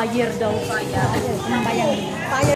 Fire dong. Fire. Namanya.